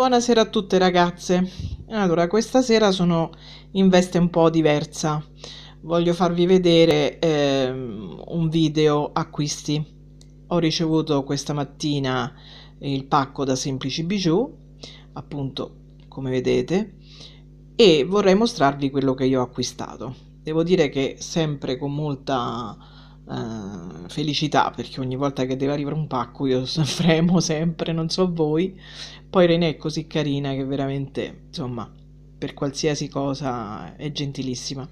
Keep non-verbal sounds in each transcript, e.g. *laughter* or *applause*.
Buonasera a tutte ragazze. Allora, questa sera sono in veste un po' diversa. Voglio farvi vedere ehm, un video acquisti. Ho ricevuto questa mattina il pacco da Semplici Bijou, appunto come vedete, e vorrei mostrarvi quello che io ho acquistato. Devo dire che sempre con molta eh, felicità perché ogni volta che deve arrivare un pacco io *laughs* fremo sempre, non so voi. Poi René è così carina che veramente, insomma, per qualsiasi cosa è gentilissima.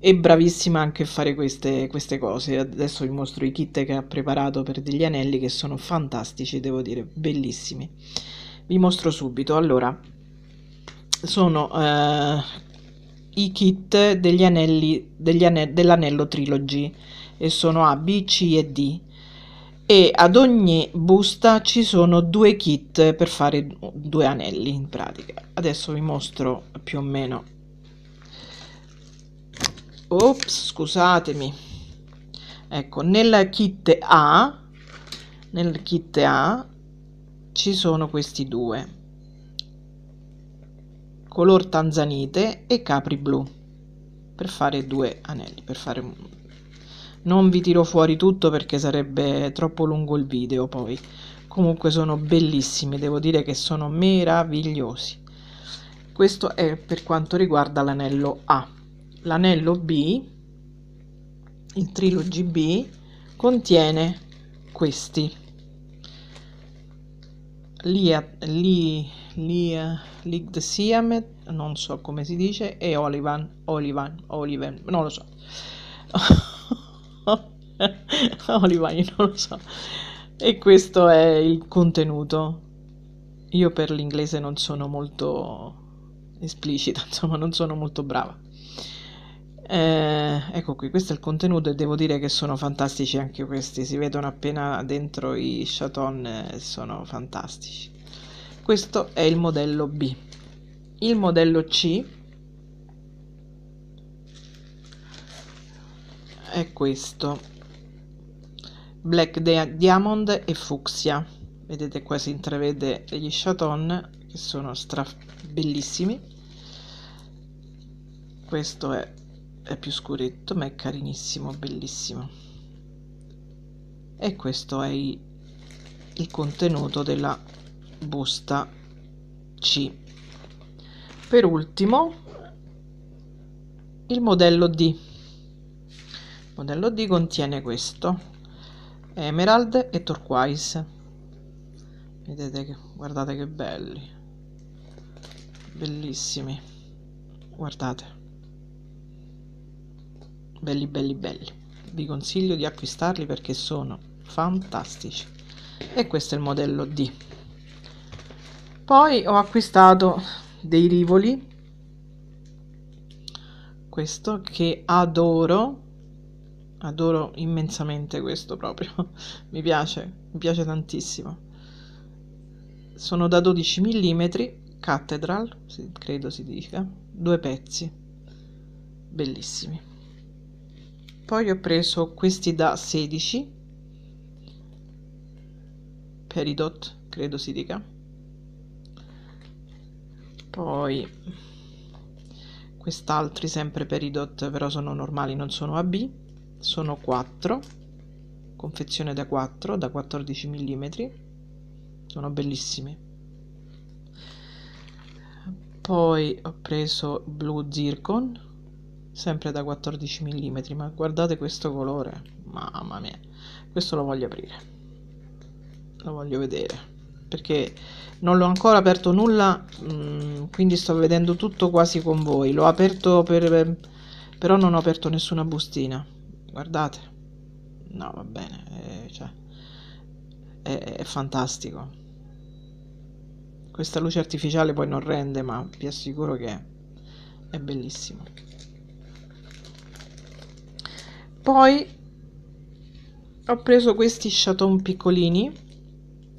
E bravissima anche a fare queste, queste cose. Adesso vi mostro i kit che ha preparato per degli anelli che sono fantastici, devo dire, bellissimi. Vi mostro subito. Allora, sono eh, i kit degli anelli, degli ane dell'anello Trilogy e sono A, B, C e D. E ad ogni busta ci sono due kit per fare due anelli in pratica. Adesso vi mostro più o meno. Ops scusatemi. Ecco nel kit A nel kit A ci sono questi due. Color tanzanite e capri blu per fare due anelli per fare non vi tiro fuori tutto perché sarebbe troppo lungo il video poi. Comunque sono bellissimi devo dire che sono meravigliosi. Questo è per quanto riguarda l'anello A. L'anello B il trilogy B contiene questi. Lia, li, lia, Ligd Siamet, non so come si dice, e Olivan, Olivan, Olivan, non lo so. *laughs* *laughs* Olivani, non lo so. E questo è il contenuto. Io per l'inglese non sono molto esplicita, *laughs* insomma, non sono molto brava. Eh, ecco qui, questo è il contenuto e devo dire che sono fantastici anche questi, si vedono appena dentro i chaton, sono fantastici. Questo è il modello B. Il modello C è questo black diamond e fucsia vedete qua si intravede gli chaton che sono stra bellissimi questo è, è più scuretto ma è carinissimo bellissimo. E questo è il, il contenuto della busta C. Per ultimo il modello D. Modello D contiene questo emerald e turquoise. Vedete che guardate che belli. Bellissimi. Guardate. Belli belli belli. Vi consiglio di acquistarli perché sono fantastici. E questo è il modello D. Poi ho acquistato dei rivoli. Questo che adoro adoro immensamente questo proprio. *laughs* Mi piace mi piace tantissimo. Sono da 12 mm cathedral credo si dica due pezzi. Bellissimi. Poi ho preso questi da 16 peridot credo si dica. Poi quest'altri sempre peridot però sono normali non sono AB sono 4 confezione da 4 da 14 mm sono bellissimi. Poi ho preso blu zircon sempre da 14 mm ma guardate questo colore mamma mia. Questo lo voglio aprire. Lo voglio vedere perché non l'ho ancora aperto nulla mh, mm, quindi sto vedendo tutto quasi con voi. L'ho aperto per però non ho aperto nessuna bustina guardate. No va bene è, cioè, è, è fantastico. Questa luce artificiale poi non rende ma vi assicuro che è bellissimo. Poi ho preso questi chaton piccolini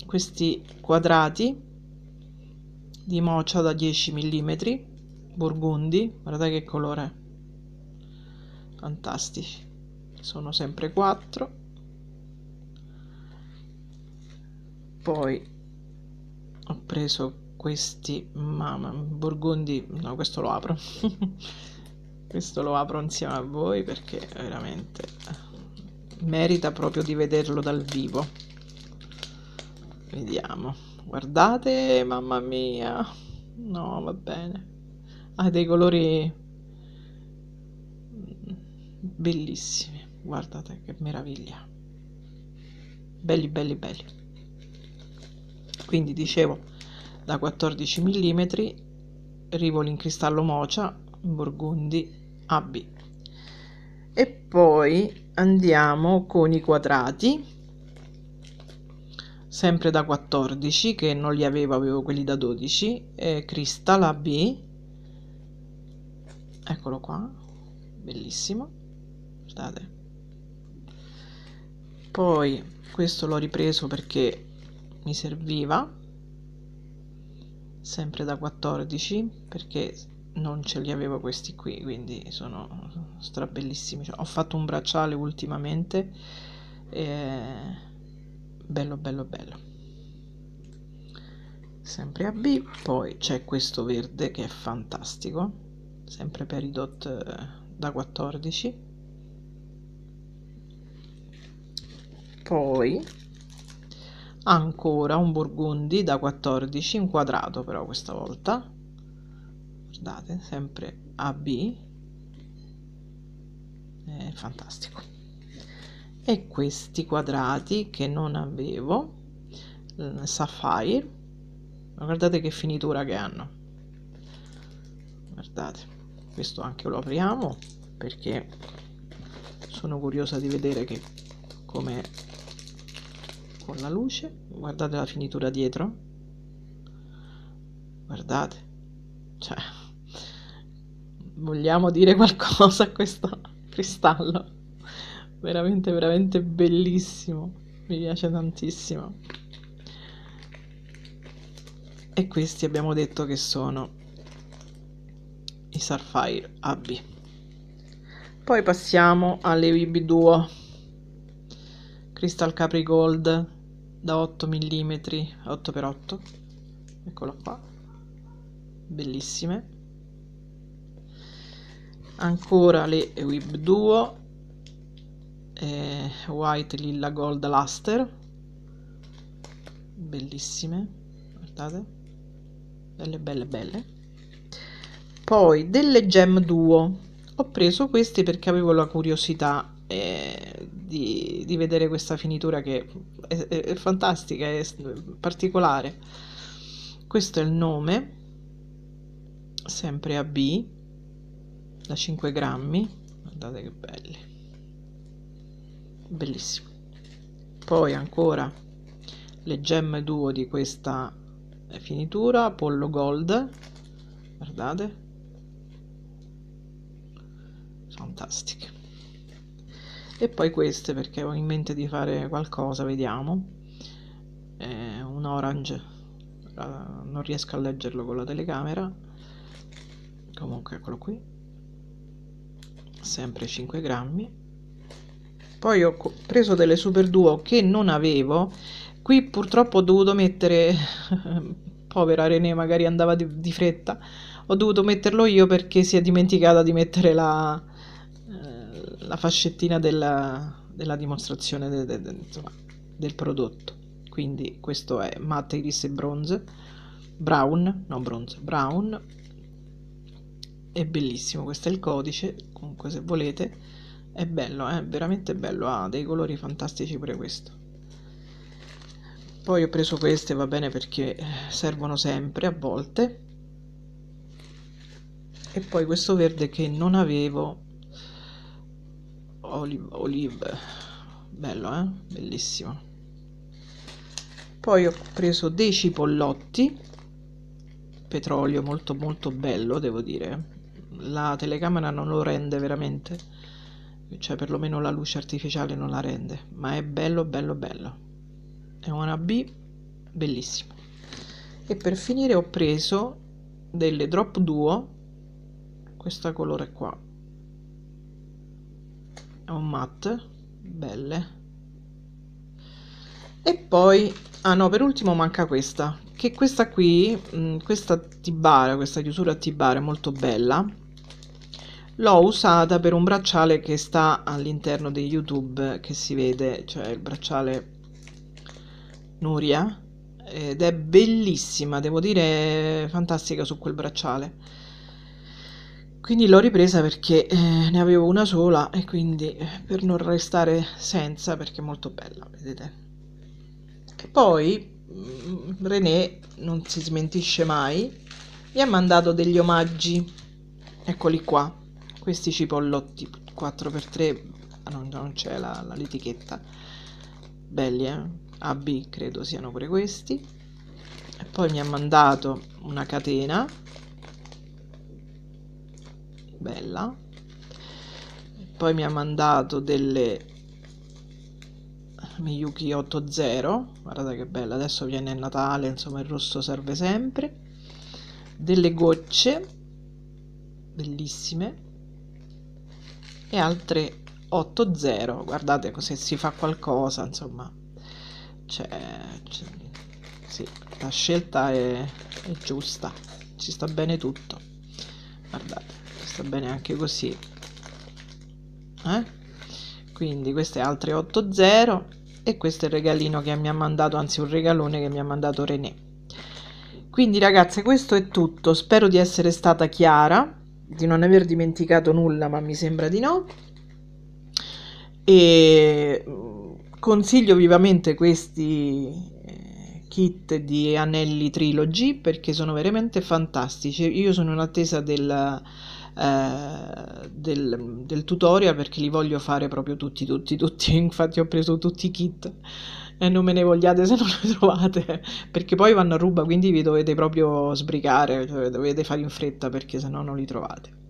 questi quadrati di mocia da 10 mm burgundi. Guardate che colore. Fantastici sono sempre 4 poi ho preso questi mamma burgundi no questo lo apro. *laughs* Questo lo apro insieme a voi perché veramente merita proprio di vederlo dal vivo. Vediamo. Guardate mamma mia. No va bene. Ha dei colori bellissimi guardate che meraviglia. Belli belli belli. Quindi dicevo da 14 mm rivoli in cristallo mocia burgundi AB e poi andiamo con i quadrati sempre da 14 che non li avevo avevo quelli da 12 e crystal AB eccolo qua bellissimo. Guardate poi questo l'ho ripreso perché mi serviva sempre da 14 perché non ce li avevo questi qui quindi sono strabellissimi. Cioè, ho fatto un bracciale ultimamente e bello bello bello. Sempre a B poi c'è questo verde che è fantastico sempre peridot eh, da 14 poi ancora un burgundi da 14 inquadrato però questa volta. Guardate sempre AB è fantastico. E questi quadrati che non avevo sapphire. Guardate che finitura che hanno. Guardate questo anche lo apriamo perché sono curiosa di vedere che come con la luce. Guardate la finitura dietro. Guardate. Cioè vogliamo dire qualcosa a questo cristallo? Veramente veramente bellissimo. Mi piace tantissimo. E questi abbiamo detto che sono i Sapphire AB poi passiamo alle WB Duo Crystal Capri Gold da 8 mm 8x8 eccolo qua. Bellissime. Ancora le Wib Duo eh, white lilla gold luster. Bellissime guardate. Belle belle belle. Poi delle gem duo. Ho preso questi perché avevo la curiosità eh, di, di, vedere questa finitura che è, è, è fantastica è particolare. Questo è il nome sempre a B da 5 grammi. Guardate che belli bellissimo. Poi ancora le gemme duo di questa finitura pollo gold. Guardate. Fantastiche e poi queste perché ho in mente di fare qualcosa vediamo. Eh, un orange. Non riesco a leggerlo con la telecamera. Comunque eccolo qui. Sempre 5 grammi. Poi ho preso delle super duo che non avevo. Qui purtroppo ho dovuto mettere *laughs* povera René magari andava di, di, fretta. Ho dovuto metterlo io perché si è dimenticata di mettere la, la fascettina della, della dimostrazione de, de, de, insomma, del prodotto quindi questo è matte iris e bronze brown no bronze brown è bellissimo questo è il codice comunque se volete è bello, è eh? veramente bello, ha dei colori fantastici pure questo. Poi ho preso queste, va bene perché servono sempre a volte. E poi questo verde che non avevo, olive, olive. bello eh, bellissimo. Poi ho preso dei cipollotti, petrolio molto molto bello devo dire. La telecamera non lo rende veramente. Cioè perlomeno la luce artificiale non la rende. Ma è bello bello bello. È una B bellissimo. E per finire ho preso delle drop duo. Questa colore qua un matte belle. E poi ah no per ultimo manca questa che questa qui mh, questa tibara questa chiusura tibara è molto bella. L'ho usata per un bracciale che sta all'interno di youtube che si vede cioè il bracciale Nuria ed è bellissima devo dire fantastica su quel bracciale quindi l'ho ripresa perché eh, ne avevo una sola e quindi eh, per non restare senza perché è molto bella vedete. Poi mm, René non si smentisce mai mi ha mandato degli omaggi. Eccoli qua questi cipollotti 4x3 non, non c'è la, l'etichetta belli eh? AB credo siano pure questi. E poi mi ha mandato una catena bella. Poi mi ha mandato delle Miyuki 80 guardate che bella adesso viene il Natale insomma il rosso serve sempre. Delle gocce bellissime. E altre 80 guardate se si fa qualcosa insomma. C'è, c'è sì, la scelta è, è giusta. Ci sta bene tutto. Guardate sta bene anche così. Eh? quindi queste altre 8,0 e questo è il regalino che mi ha mandato anzi un regalone che mi ha mandato René. Quindi ragazze questo è tutto. Spero di essere stata chiara di non aver dimenticato nulla ma mi sembra di no. E mm, consiglio vivamente questi eh, kit di anelli trilogy perché sono veramente fantastici. Io sono in attesa del eh, del, del, tutorial perché li voglio fare proprio tutti, tutti, tutti. *laughs* Infatti ho preso tutti i kit e non me ne vogliate se non li trovate perché poi vanno a ruba quindi vi dovete proprio sbrigare cioè dovete fare in fretta perché se no non li trovate.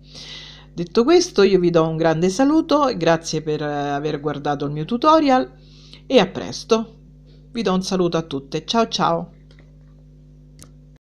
Detto questo io vi do un grande saluto grazie per aver guardato il mio tutorial e a presto. Vi do un saluto a tutte. Ciao ciao